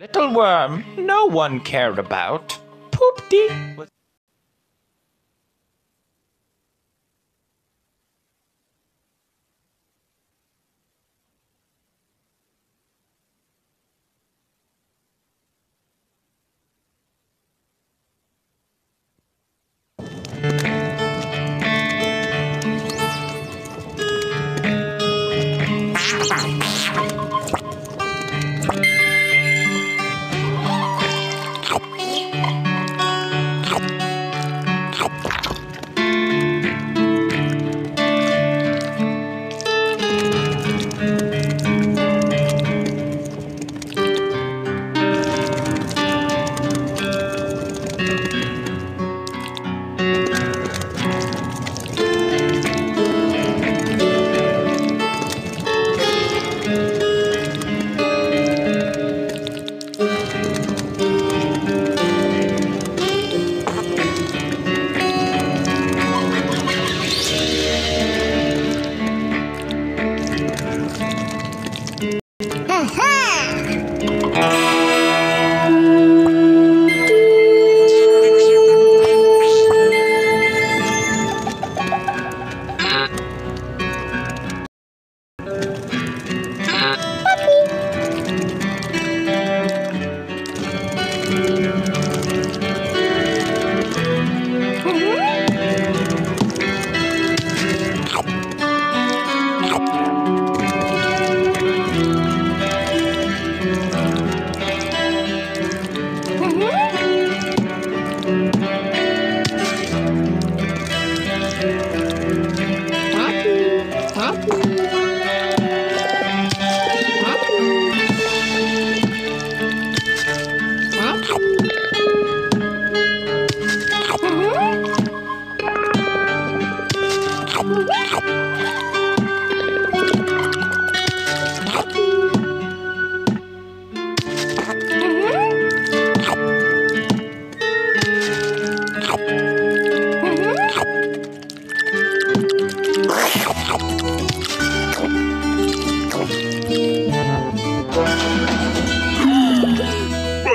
Little worm no one cared about. Was